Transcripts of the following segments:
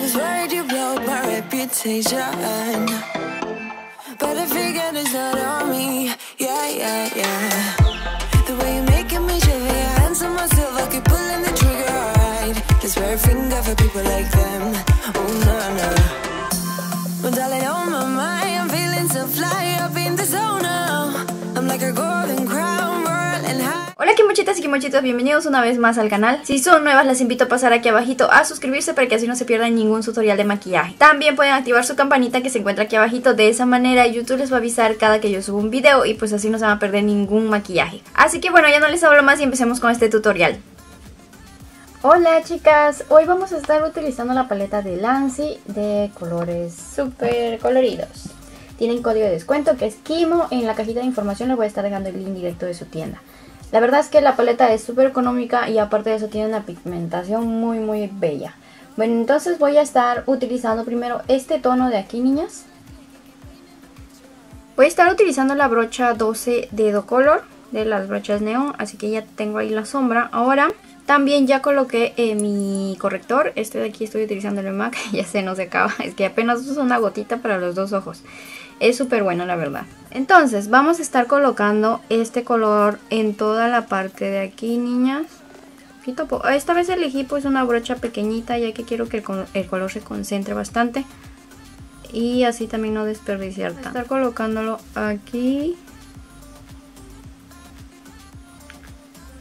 was worried you blow my reputation. But I figured it's not on me. Yeah, yeah, yeah. The way you're making me shiver, your hands on myself, I keep pulling the trigger, alright. This very finger for people like them. Kimochitas y kimochitos, bienvenidos una vez más al canal. Si son nuevas las invito a pasar aquí abajito a suscribirse para que así no se pierdan ningún tutorial de maquillaje. También pueden activar su campanita que se encuentra aquí abajito, de esa manera YouTube les va a avisar cada que yo subo un video y pues así no se van a perder ningún maquillaje. Así que bueno, ya no les hablo más y empecemos con este tutorial. Hola chicas, hoy vamos a estar utilizando la paleta de Lancy de colores súper coloridos. Tienen código de descuento que es Kimo, en la cajita de información les voy a estar dejando el link directo de su tienda. La verdad es que la paleta es súper económica y aparte de eso tiene una pigmentación muy muy bella. Bueno, entonces voy a estar utilizando primero este tono de aquí, niñas. Voy a estar utilizando la brocha 12 Dedo Color de las brochas neón, así que ya tengo ahí la sombra. Ahora también ya coloqué eh, mi corrector, este de aquí estoy utilizando el MAC, ya se nos acaba, es que apenas uso una gotita para los dos ojos. Es súper bueno la verdad. Entonces vamos a estar colocando este color en toda la parte de aquí niñas. Esta vez elegí pues una brocha pequeñita ya que quiero que el, el color se concentre bastante. Y así también no desperdiciar tanto. Estar colocándolo aquí.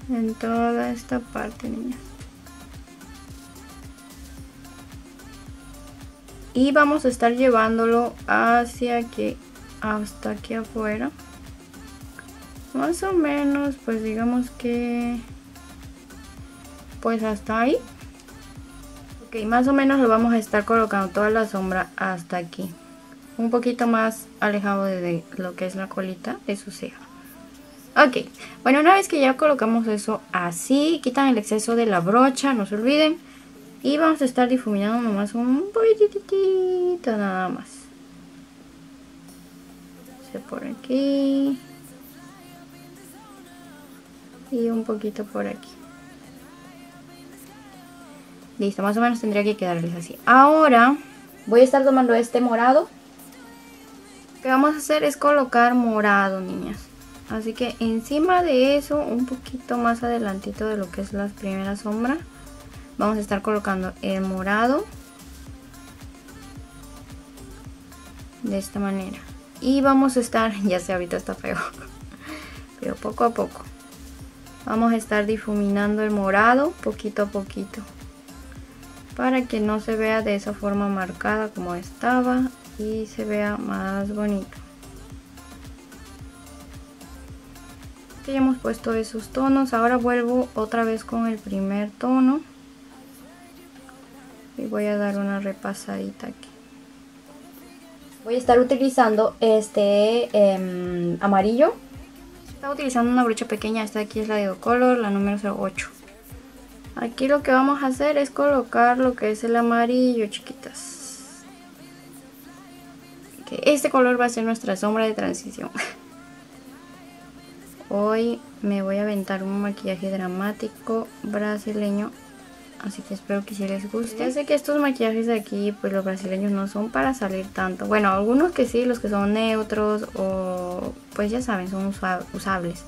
En toda esta parte niñas. Y vamos a estar llevándolo hacia aquí hasta aquí afuera. Más o menos pues digamos que pues hasta ahí. Ok más o menos lo vamos a estar colocando toda la sombra hasta aquí. Un poquito más alejado de lo que es la colita de su ceja ok bueno una vez que ya colocamos eso así quitan el exceso de la brocha no se olviden y vamos a estar difuminando nomás un poquitito nada más. Por aquí. Y un poquito por aquí. Listo, más o menos tendría que quedarles así. Ahora voy a estar tomando este morado. Lo que vamos a hacer es colocar morado, niñas. Así que encima de eso, un poquito más adelantito de lo que es la primera sombra vamos a estar colocando el morado de esta manera. Y vamos a estar ya sé ahorita está feo pero poco a poco. Vamos a estar difuminando el morado poquito a poquito para que no se vea de esa forma marcada como estaba y se vea más bonito. Ya hemos puesto esos tonos. Ahora vuelvo otra vez con el primer tono y voy a dar una repasadita aquí. Voy a estar utilizando este em, amarillo. Estaba utilizando una brocha pequeña esta aquí es la de Color la número 08 aquí lo que vamos a hacer es colocar lo que es el amarillo chiquitas. Este color va a ser nuestra sombra de transición. Hoy me voy a aventar un maquillaje dramático brasileño Así que espero que si les guste. Ya sé que estos maquillajes de aquí, pues los brasileños no son para salir tanto. Bueno, algunos que sí, los que son neutros o pues ya saben, son usables.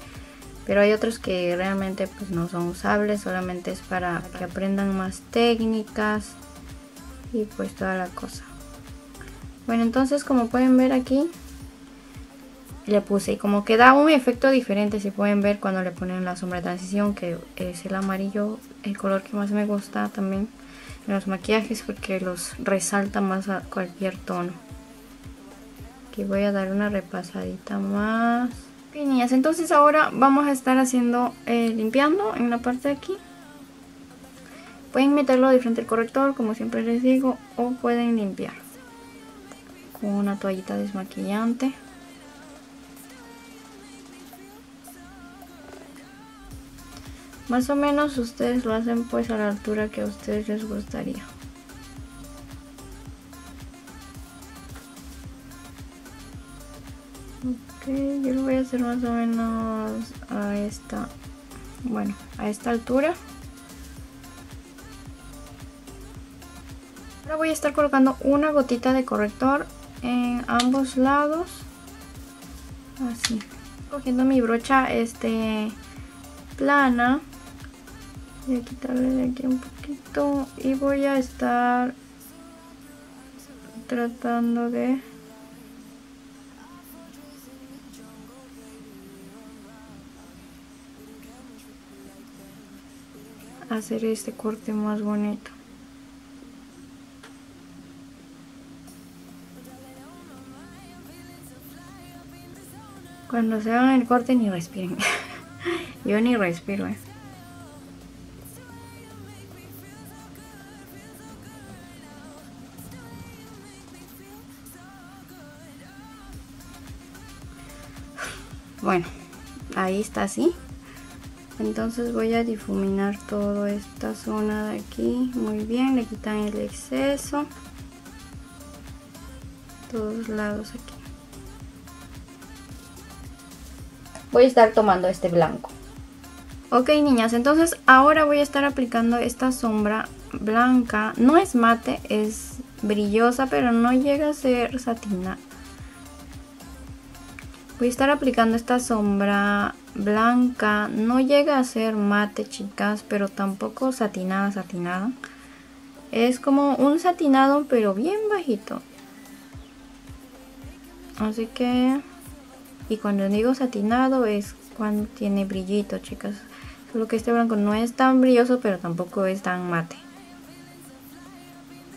Pero hay otros que realmente pues no son usables, solamente es para que aprendan más técnicas y pues toda la cosa. Bueno, entonces como pueden ver aquí, le puse y como que da un efecto diferente si pueden ver cuando le ponen la sombra de transición que es el amarillo el color que más me gusta también en los maquillajes porque los resalta más a cualquier tono. Aquí voy a dar una repasadita más. Ok niñas entonces ahora vamos a estar haciendo eh, limpiando en la parte de aquí. Pueden meterlo de frente al corrector como siempre les digo o pueden limpiar con una toallita desmaquillante Más o menos ustedes lo hacen pues a la altura que a ustedes les gustaría. Ok, yo lo voy a hacer más o menos a esta, bueno, a esta altura. Ahora voy a estar colocando una gotita de corrector en ambos lados. Así. Cogiendo mi brocha este plana. Voy a quitarle de aquí un poquito. Y voy a estar tratando de hacer este corte más bonito cuando se hagan el corte ni respiren yo ni respiro eh. Bueno ahí está así entonces voy a difuminar toda esta zona de aquí. Muy bien le quitan el exceso. Todos lados aquí. Voy a estar tomando este blanco. Ok niñas entonces ahora voy a estar aplicando esta sombra blanca. No es mate es brillosa pero no llega a ser satina voy a estar aplicando esta sombra blanca. No llega a ser mate, chicas, pero tampoco satinada, satinada. Es como un satinado, pero bien bajito. Así que... Y cuando digo satinado es cuando tiene brillito, chicas. Solo que este blanco no es tan brilloso, pero tampoco es tan mate.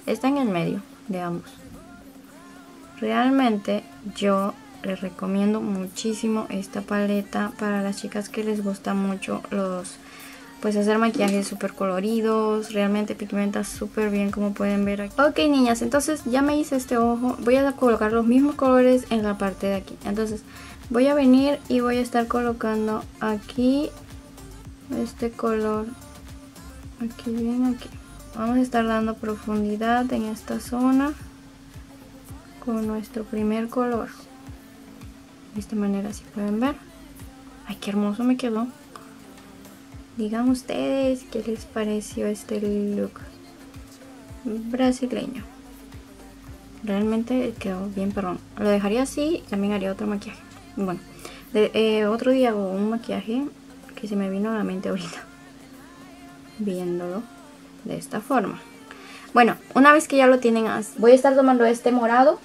Está en el medio de ambos. Realmente yo les recomiendo muchísimo esta paleta para las chicas que les gusta mucho los pues hacer maquillajes súper coloridos, realmente pigmenta súper bien como pueden ver aquí. Ok niñas, entonces ya me hice este ojo, voy a colocar los mismos colores en la parte de aquí. Entonces voy a venir y voy a estar colocando aquí este color, aquí bien aquí. Vamos a estar dando profundidad en esta zona con nuestro primer color de esta manera si pueden ver. Ay qué hermoso me quedó. Digan ustedes qué les pareció este look brasileño. Realmente quedó bien perrón. Lo dejaría así también haría otro maquillaje. Bueno eh, otro día hago un maquillaje que se me vino a la mente ahorita viéndolo de esta forma. Bueno una vez que ya lo tienen voy a estar tomando este morado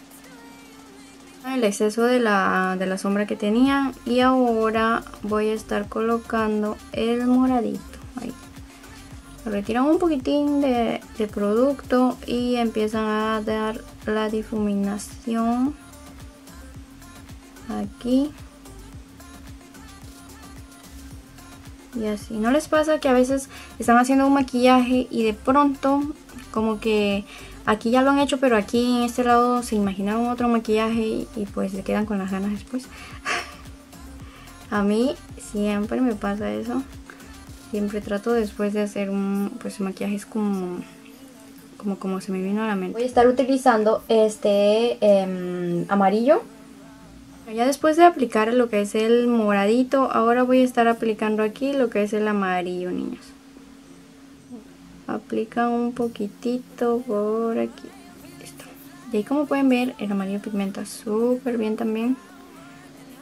el exceso de la, de la sombra que tenía y ahora voy a estar colocando el moradito ahí. Retiran un poquitín de, de, producto y empiezan a dar la difuminación. Aquí. Y así. No les pasa que a veces están haciendo un maquillaje y de pronto como que Aquí ya lo han hecho, pero aquí en este lado se imaginaron otro maquillaje y, pues se quedan con las ganas después. a mí siempre me pasa eso. Siempre trato después de hacer un pues maquillajes como como como se me vino a la mente. Voy a estar utilizando este em, amarillo. Ya después de aplicar lo que es el moradito, ahora voy a estar aplicando aquí lo que es el amarillo, niños aplican un poquitito por aquí. Listo. Y ahí como pueden ver el amarillo pigmenta súper bien también.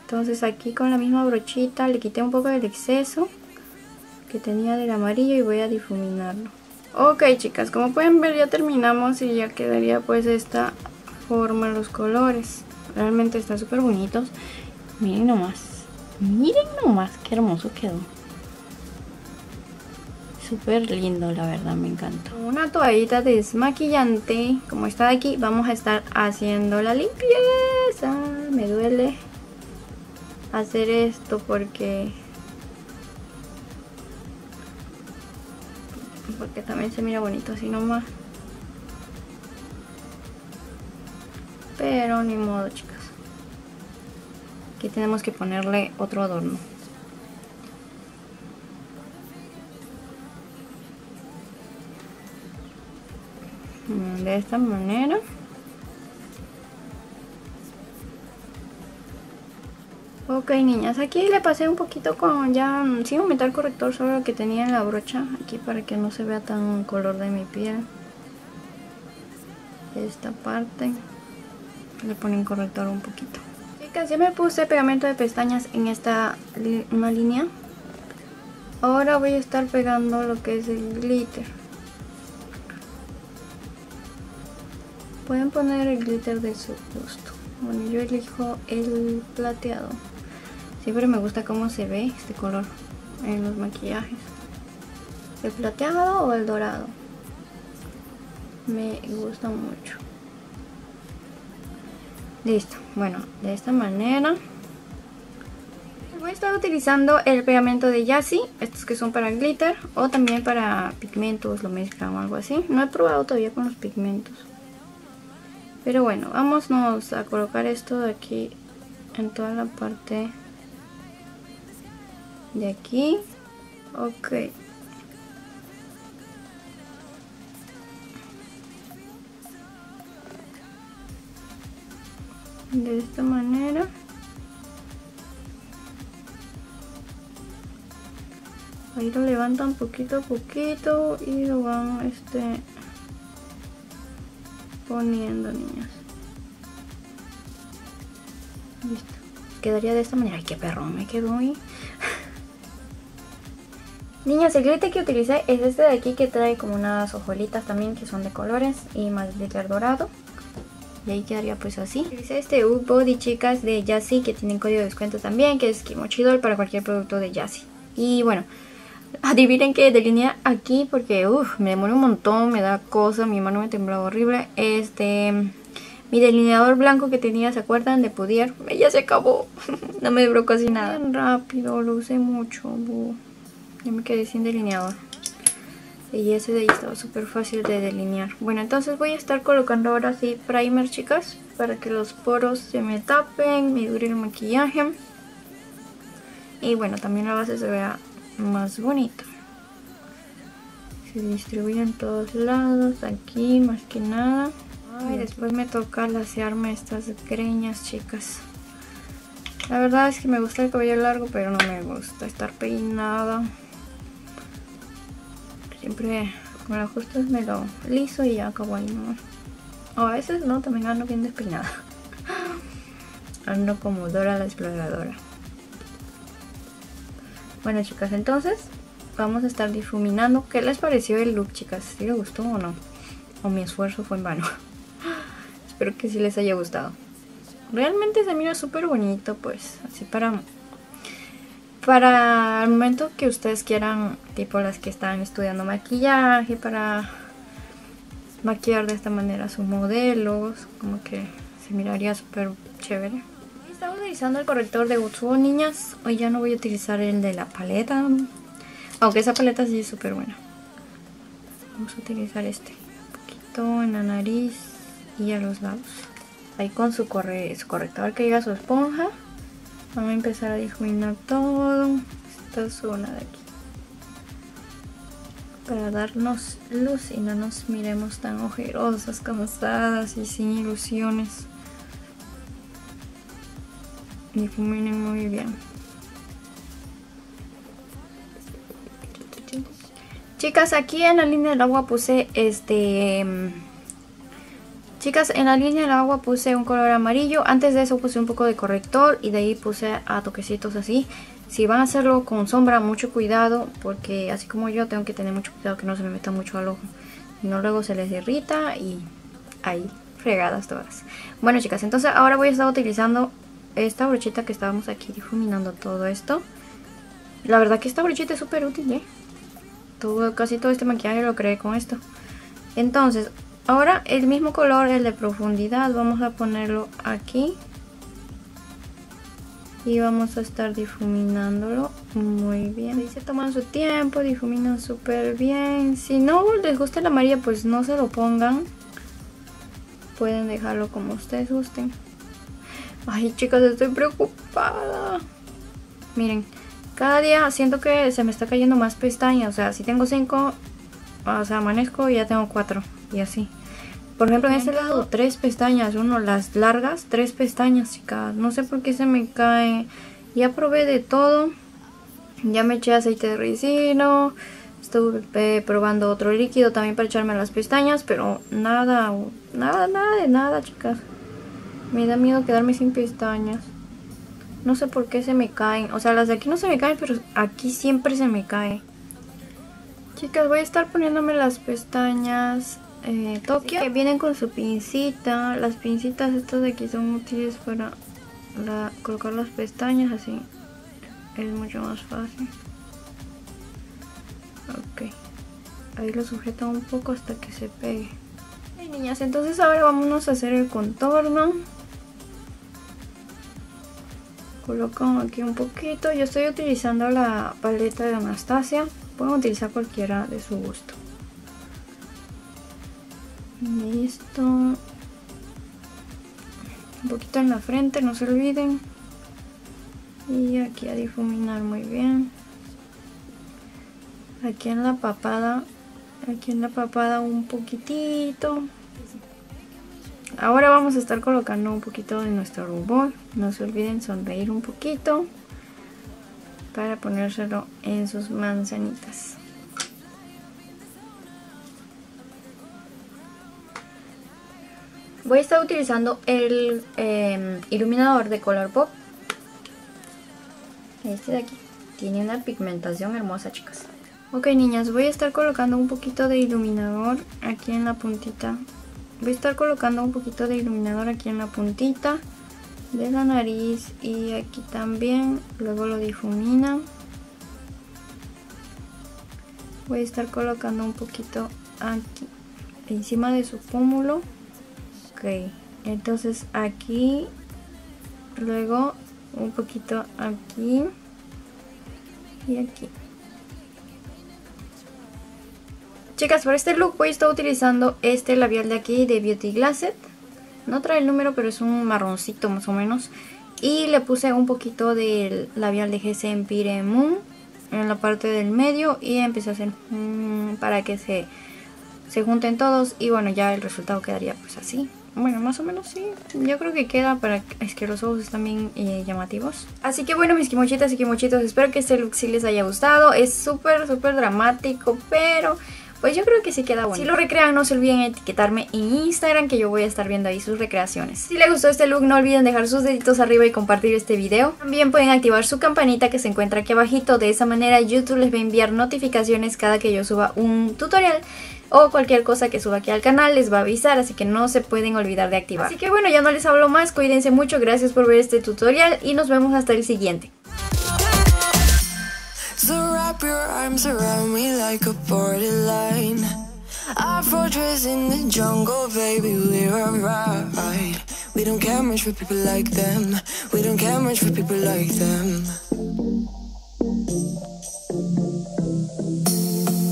Entonces aquí con la misma brochita le quité un poco del exceso que tenía del amarillo y voy a difuminarlo. Ok chicas como pueden ver ya terminamos y ya quedaría pues esta forma los colores. Realmente están súper bonitos. Miren nomás. Miren nomás qué hermoso quedó súper lindo la verdad me encantó. Una toallita desmaquillante como está aquí vamos a estar haciendo la limpieza. Me duele hacer esto porque porque también se mira bonito así nomás pero ni modo chicas. Aquí tenemos que ponerle otro adorno de esta manera ok niñas aquí le pasé un poquito con ya sin aumentar el corrector solo que tenía en la brocha aquí para que no se vea tan color de mi piel esta parte le ponen corrector un poquito. Chicas, ya me puse pegamento de pestañas en esta una línea. Ahora voy a estar pegando lo que es el glitter. Pueden poner el glitter de su gusto. Bueno, yo elijo el plateado. Siempre me gusta cómo se ve este color en los maquillajes. ¿El plateado o el dorado? Me gusta mucho. Listo. Bueno, de esta manera. Voy a estar utilizando el pegamento de Yassi, estos que son para glitter o también para pigmentos, lo mezclan o algo así. No he probado todavía con los pigmentos. Pero bueno, vámonos a colocar esto de aquí en toda la parte de aquí. Ok. De esta manera. Ahí lo levantan poquito a poquito y lo van este poniendo, niñas. Listo. Quedaría de esta manera. Ay, qué perro me quedó ahí. Niñas, el glitter que utilicé es este de aquí que trae como unas hojuelitas también que son de colores y más glitter dorado. Y ahí quedaría pues así. Utilicé este U Body, chicas, de Jassy que tienen código de descuento también, que es Kimochidol para cualquier producto de Jassy. Y bueno, Adivinen que delinea aquí porque uff, me demora un montón, me da cosa, mi mano me temblaba horrible. Este, mi delineador blanco que tenía, ¿se acuerdan? De Pudier, ya se acabó, no me duró casi nada. Bien rápido, lo usé mucho, ya me quedé sin delineador. Y ese de ahí estaba súper fácil de delinear. Bueno, entonces voy a estar colocando ahora sí primer, chicas, para que los poros se me tapen, me dure el maquillaje. Y bueno, también la base se vea más bonito. Se distribuye en todos lados aquí más que nada. Y después me toca lasearme estas greñas chicas. La verdad es que me gusta el cabello largo pero no me gusta estar peinada. Siempre con los ajustes me lo liso y ya acabo ahí ¿no? o a veces no también ando bien despeinada. Ando como Dora la exploradora bueno chicas, entonces vamos a estar difuminando. ¿Qué les pareció el look chicas? ¿Si les gustó o no? ¿O mi esfuerzo fue en vano? Espero que sí les haya gustado. Realmente se mira súper bonito pues, así para... Para el momento que ustedes quieran, tipo las que están estudiando maquillaje, para maquillar de esta manera sus modelos, como que se miraría súper chévere. Utilizando el corrector de Utsuo, niñas. Hoy ya no voy a utilizar el de la paleta. Aunque esa paleta sí es súper buena. Vamos a utilizar este. Un poquito en la nariz y a los lados. Ahí con su, corrector que llega su esponja. Vamos a empezar a difuminar todo. Esta zona de aquí. Para darnos luz y no nos miremos tan ojerosas, cansadas y sin ilusiones difuminen muy bien chicas aquí en la línea del agua puse este chicas en la línea del agua puse un color amarillo. Antes de eso puse un poco de corrector y de ahí puse a toquecitos así. Si van a hacerlo con sombra mucho cuidado porque así como yo tengo que tener mucho cuidado que no se me meta mucho al ojo. No luego se les irrita y ahí fregadas todas. Bueno chicas entonces ahora voy a estar utilizando esta brochita que estábamos aquí difuminando todo esto. La verdad que esta brochita es súper útil, ¿eh? Todo, casi todo este maquillaje lo creé con esto. Entonces, ahora el mismo color, el de profundidad, vamos a ponerlo aquí. Y vamos a estar difuminándolo muy bien. Ahí se toman su tiempo, difuminan súper bien. Si no les gusta la amarilla, pues no se lo pongan. Pueden dejarlo como ustedes gusten. Ay, chicas, estoy preocupada. Miren, cada día siento que se me está cayendo más pestañas. O sea, si tengo cinco, o sea, amanezco y ya tengo cuatro. Y así. Por ejemplo, en este lado, tres pestañas. Uno, las largas, tres pestañas, chicas. No sé por qué se me cae. Ya probé de todo. Ya me eché aceite de ricino. Estuve probando otro líquido también para echarme las pestañas, pero nada, nada, nada de nada, chicas. Me da miedo quedarme sin pestañas. No sé por qué se me caen. O sea, las de aquí no se me caen, pero aquí siempre se me cae. Chicas, voy a estar poniéndome las pestañas eh, Tokio. Que vienen con su pincita. Las pincitas estas de aquí son útiles para colocar las pestañas así. Es mucho más fácil. Ok. Ahí lo sujeto un poco hasta que se pegue. niñas, entonces ahora vámonos a hacer el contorno. Coloco aquí un poquito. Yo estoy utilizando la paleta de Anastasia. Pueden utilizar cualquiera de su gusto. Listo. Un poquito en la frente, no se olviden. Y aquí a difuminar muy bien. Aquí en la papada, aquí en la papada un poquitito. Ahora vamos a estar colocando un poquito de nuestro rubor. No se olviden sonreír un poquito para ponérselo en sus manzanitas. Voy a estar utilizando el em, iluminador de color pop. Este de aquí. Tiene una pigmentación hermosa, chicas. Ok, niñas, voy a estar colocando un poquito de iluminador aquí en la puntita. Voy a estar colocando un poquito de iluminador aquí en la puntita de la nariz y aquí también. Luego lo difumina. Voy a estar colocando un poquito aquí encima de su pómulo. Ok, entonces aquí, luego un poquito aquí y aquí. Chicas, para este look voy a estar utilizando este labial de aquí de Beauty Glasset. No trae el número, pero es un marroncito más o menos. Y le puse un poquito del labial de GC Empire Moon en la parte del medio. Y empecé a hacer mm, para que se, se junten todos. Y bueno, ya el resultado quedaría pues así. Bueno, más o menos sí. Yo creo que queda para... Es que los ojos están bien eh, llamativos. Así que bueno, mis kimochitas y kimochitos, espero que este look sí les haya gustado. Es súper, súper dramático, pero pues yo creo que sí queda bueno. Si lo recrean no se olviden etiquetarme en Instagram que yo voy a estar viendo ahí sus recreaciones. Si les gustó este look no olviden dejar sus deditos arriba y compartir este video. También pueden activar su campanita que se encuentra aquí abajito. De esa manera YouTube les va a enviar notificaciones cada que yo suba un tutorial o cualquier cosa que suba aquí al canal les va a avisar, así que no se pueden olvidar de activar. Así que bueno, ya no les hablo más, cuídense mucho, gracias por ver este tutorial y nos vemos hasta el siguiente. So wrap your arms around me like a borderline Our fortress in the jungle, baby, we're alright. We don't care much for people like them. We don't care much for people like them.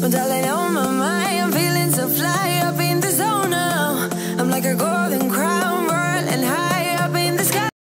Darling,